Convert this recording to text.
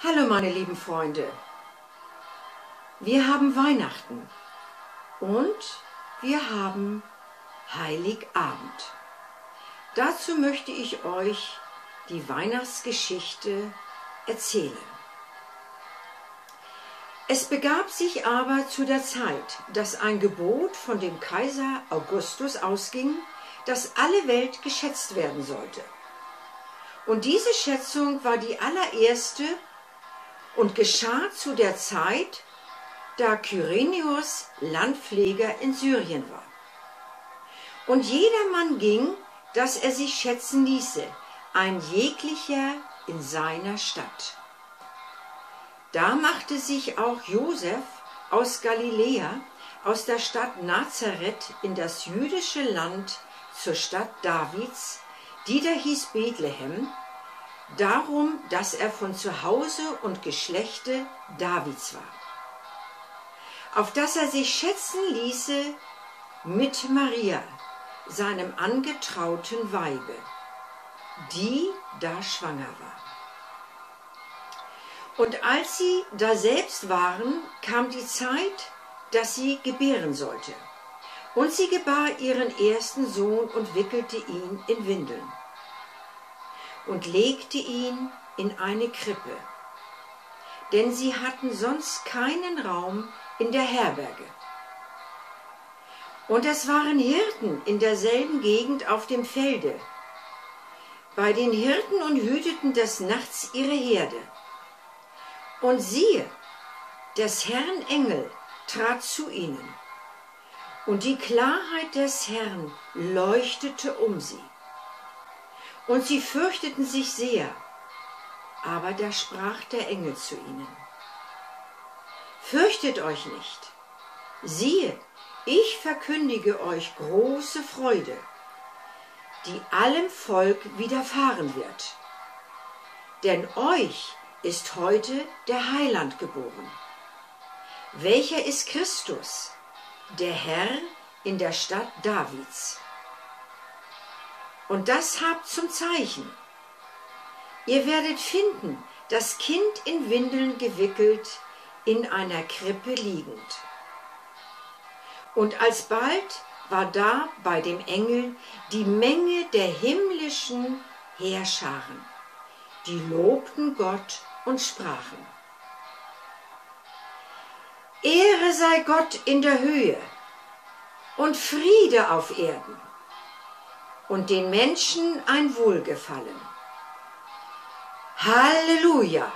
Hallo meine lieben Freunde. Wir haben Weihnachten und wir haben Heiligabend. Dazu möchte ich euch die Weihnachtsgeschichte erzählen. Es begab sich aber zu der Zeit, dass ein Gebot von dem Kaiser Augustus ausging, dass alle Welt geschätzt werden sollte. Und diese Schätzung war die allererste und geschah zu der Zeit, da Kyrenius Landpfleger in Syrien war. Und jedermann ging, dass er sich schätzen ließe, ein jeglicher in seiner Stadt. Da machte sich auch Josef aus Galiläa, aus der Stadt Nazareth in das jüdische Land zur Stadt Davids, die da hieß Bethlehem, darum, dass er von zu Hause und Geschlechte Davids war, auf dass er sich schätzen ließe mit Maria, seinem angetrauten Weibe, die da schwanger war. Und als sie da selbst waren, kam die Zeit, dass sie gebären sollte. Und sie gebar ihren ersten Sohn und wickelte ihn in Windeln und legte ihn in eine Krippe, denn sie hatten sonst keinen Raum in der Herberge. Und es waren Hirten in derselben Gegend auf dem Felde. Bei den Hirten und hüteten des Nachts ihre Herde. Und siehe, des Herrn Engel trat zu ihnen, und die Klarheit des Herrn leuchtete um sie. Und sie fürchteten sich sehr. Aber da sprach der Engel zu ihnen. Fürchtet euch nicht. Siehe, ich verkündige euch große Freude, die allem Volk widerfahren wird. Denn euch ist heute der Heiland geboren. Welcher ist Christus, der Herr in der Stadt Davids? Und das habt zum Zeichen. Ihr werdet finden, das Kind in Windeln gewickelt, in einer Krippe liegend. Und alsbald war da bei dem Engel die Menge der himmlischen Heerscharen, die lobten Gott und sprachen. Ehre sei Gott in der Höhe und Friede auf Erden und den Menschen ein Wohlgefallen. Halleluja!